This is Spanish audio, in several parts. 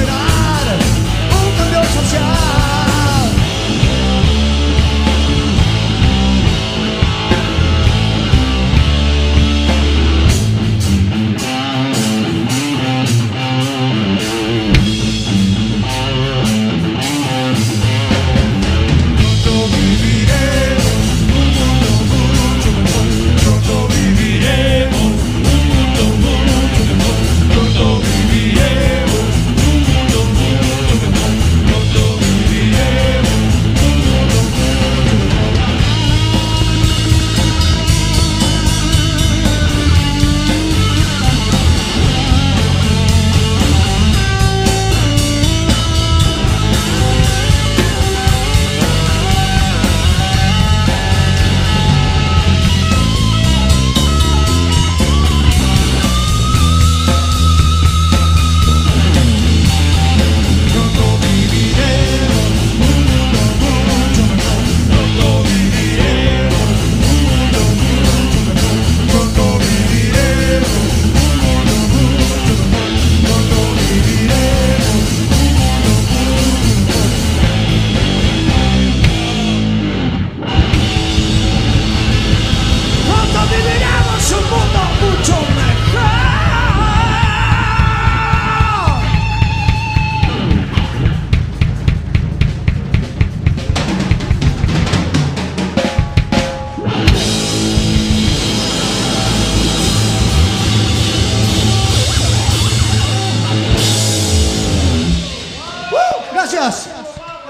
and I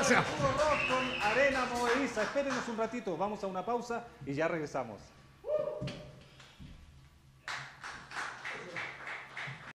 Gracias. Con arena movediza. Espérenos un ratito, vamos a una pausa y ya regresamos.